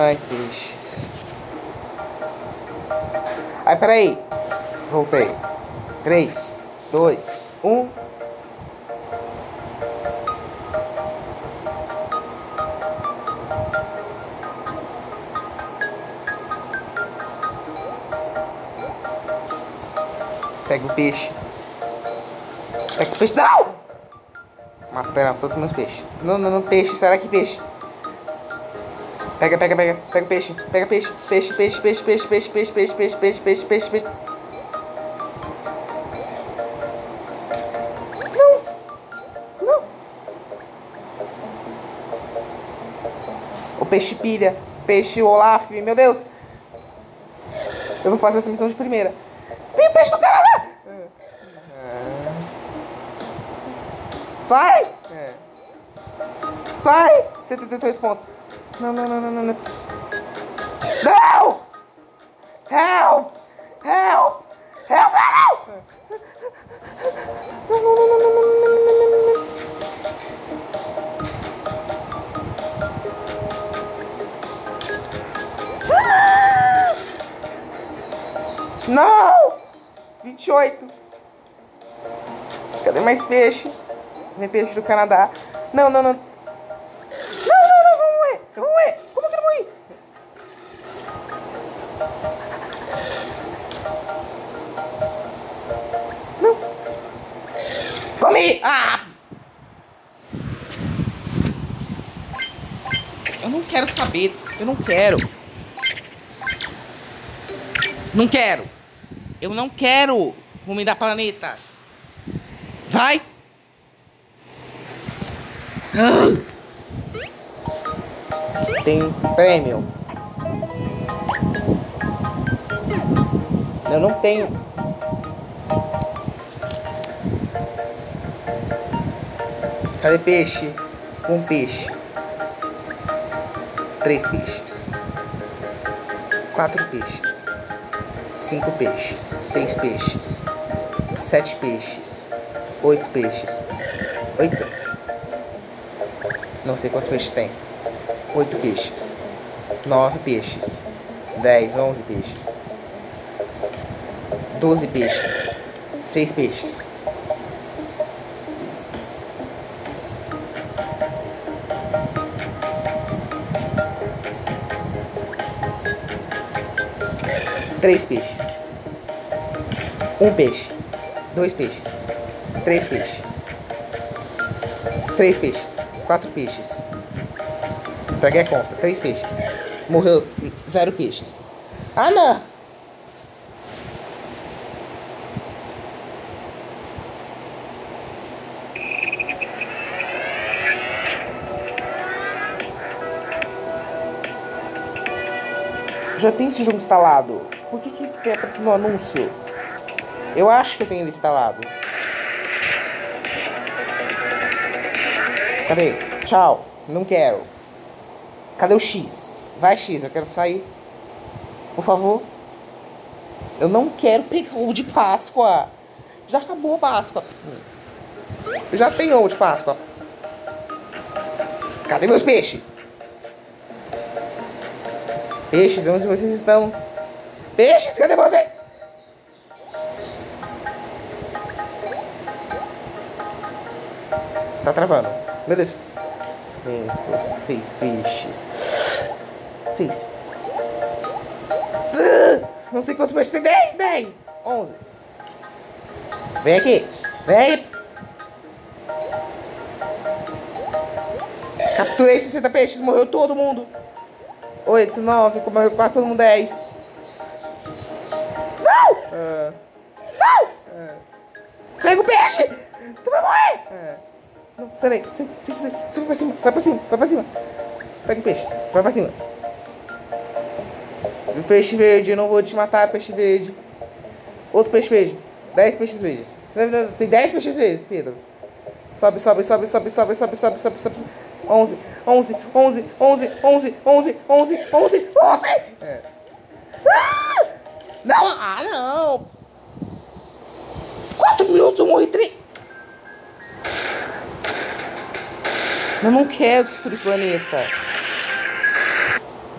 Ai, peixes. Ai, peraí. Voltei. 3, 2, 1. Pega o peixe. Pega o peixe. Não! Matando todos os meus peixes. Não, não, não, peixe. Sai daqui, peixe. Pega, pega, pega. Pega o peixe. Pega peixe. Peixe, peixe, peixe, peixe, peixe, peixe, peixe, peixe, peixe, peixe, peixe, peixe. Não! Não! O peixe pilha. Peixe Olaf, meu Deus! Eu vou fazer essa missão de primeira. Peixe do Canadá! Sai! É. Sai! 188 pontos. Não, não, não, não, não. Não! Não! Help! Help! Help! Não! Não, não, não, não, não, não, não, não, não. Não! 28. Cadê mais peixe? Vem peixe do Canadá. Não. Não, não, Comi! Ah! Eu não quero saber. Eu não quero. Não quero. Eu não quero comida planetas. Vai! Tem prêmio. Eu não tenho. Cadê peixe? Um peixe. Três peixes. Quatro peixes. Cinco peixes. Seis peixes. Sete peixes. Oito peixes. Oito. Não sei quantos peixes tem. Oito peixes. Nove peixes. Dez, onze peixes. Doze peixes. Seis peixes. Três peixes. Um peixe. Dois peixes. Três peixes. Três peixes. Quatro peixes. Estraguei a conta. Três peixes. Morreu. Zero peixes. Ah, não! Já tem esse jogo instalado. Por que que tem aparecendo um anúncio? Eu acho que eu tenho ele instalado. Cadê? Tchau. Não quero. Cadê o X? Vai, X. Eu quero sair. Por favor. Eu não quero pegar ovo de Páscoa. Já acabou a Páscoa. Já tenho ovo de Páscoa. Cadê meus peixes? Peixes, onde vocês estão? Peixes, cadê vocês? Tá travando. Meu Deus. Cinco, seis peixes. Seis. Não sei quantos peixes tem. Dez, dez. Onze. Vem aqui. Vem. Capturei 60 peixes. Morreu todo mundo. Oito, nove. Morreu quase todo mundo. Dez. Não! Uh. Não! Uh. Pega o peixe! Tu vai morrer! Uh. Não, sai daí. Sai, sai, sai. Vai pra cima, vai pra cima, vai pra cima. Pega o peixe, vai pra cima. Peixe verde, eu não vou te matar, peixe verde. Outro peixe verde. Dez peixes verdes. Tem dez peixes verdes, Pedro. Sobe, sobe, sobe, sobe, sobe, sobe, sobe, sobe, sobe. 11, 11, 11, 11, 11, 11, 11, 11, 11. É. Ah! Não, ah, não. 4 minutos, eu morri 3. Eu não quero destruir o planeta.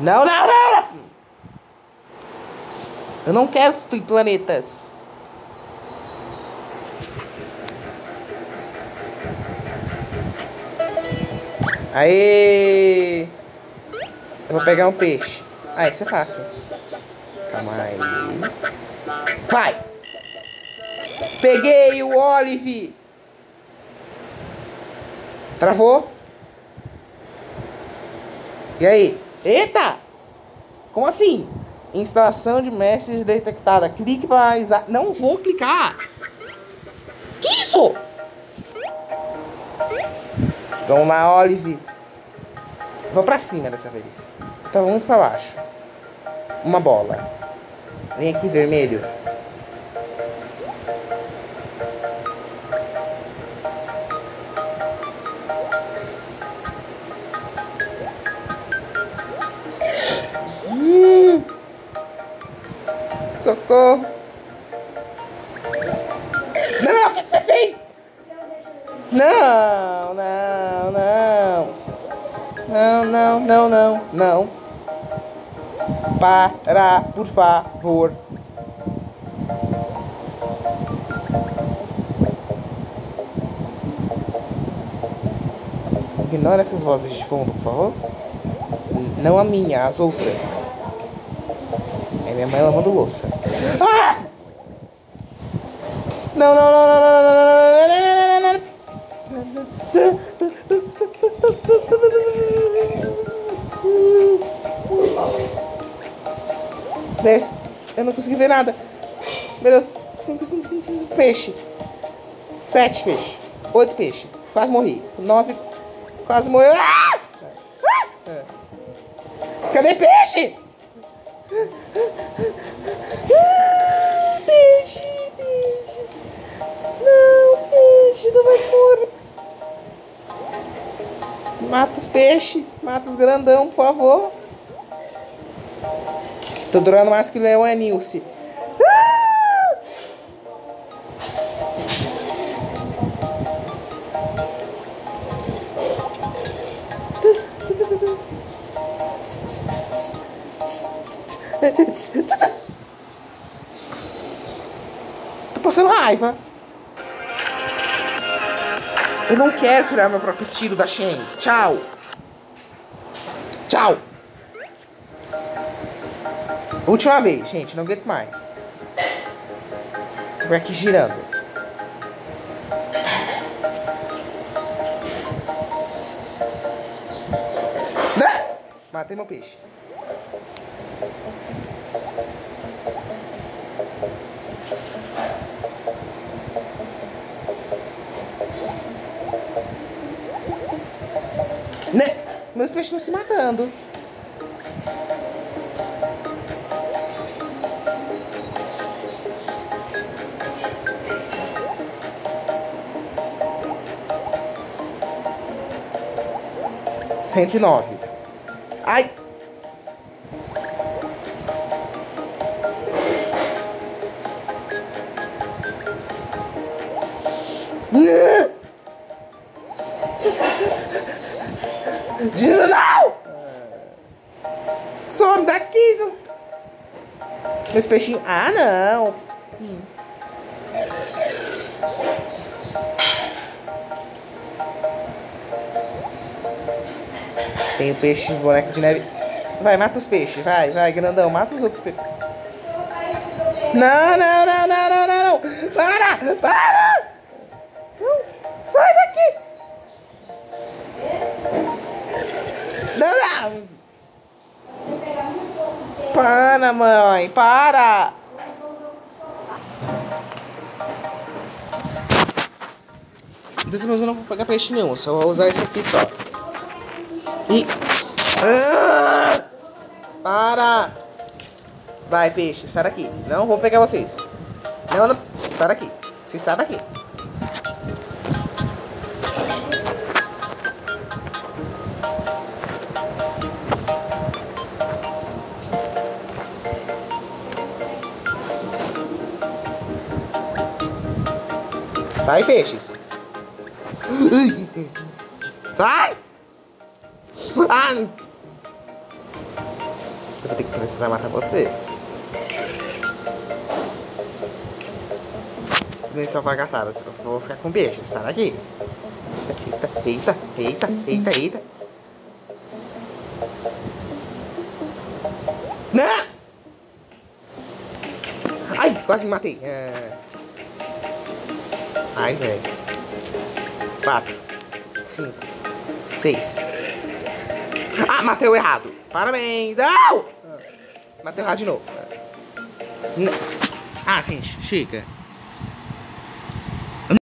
Não, não, não, não. Eu não quero destruir planetas. Aê! Eu vou pegar um peixe. Ah, isso é fácil. Calma aí. Vai! Peguei o Olive! Travou? E aí? Eita! Como assim? Instalação de mestres detectada. Clique para. Não vou clicar! Que isso? Vamos lá, Olive. Vou pra cima dessa vez. Tava muito pra baixo. Uma bola. Vem aqui, vermelho. Hum. Socorro. Para, por favor. Ignora essas vozes de fundo, por favor. Não a minha, as outras. É minha mãe lavando louça. Ah! Não, não, não, não, não, não, Desce. Eu não consegui ver nada. Meu Deus. Cinco, cinco, cinco, cinco. Peixe. Sete peixes. Oito peixes. Quase morri. Nove. Quase morreu. Ah! Ah! Cadê peixe? Ah, peixe, peixe. Não, peixe, não vai morrer. Mata os peixes. Mata os grandão, por favor. Tô durando mais que o leão é Nilce. Tô passando raiva. Eu não quero criar meu próprio estilo da Shen. Tchau. Tchau. Última vez, gente. Não aguento mais. Vou aqui girando. Não! Matei meu peixe. Né? Meus peixes estão se matando. Cento e nove. Ai! Não! Diz não! Some daqui, seus... Meus peixinhos... Ah, não! Hum. Tem o peixe, boneco de neve. Vai, mata os peixes. Vai, vai, grandão. Mata os outros peixes. Não, não, não, não, não, não, não. Para! Para! Não, sai daqui! Não, não! Para, mãe, para! Dessa vez eu não vou pegar peixe nenhum, só vou usar esse aqui só. E. Ah! Para! Vai, peixe, sai daqui. Não vou pegar vocês. Não, não. Sai daqui. Se sai daqui. Sai, peixes. Sai! Ah! Eu vou ter que precisar matar você. Nem só fracassaram. Eu vou ficar com beijo. Sai daqui. Eita, eita, eita, eita, eita. Não! Ai, quase me matei. É... Ai, velho. Quatro. Cinco. Seis. Ah, matei o errado. Parabéns. Não! Matei o errado de novo. Ah, gente, chega.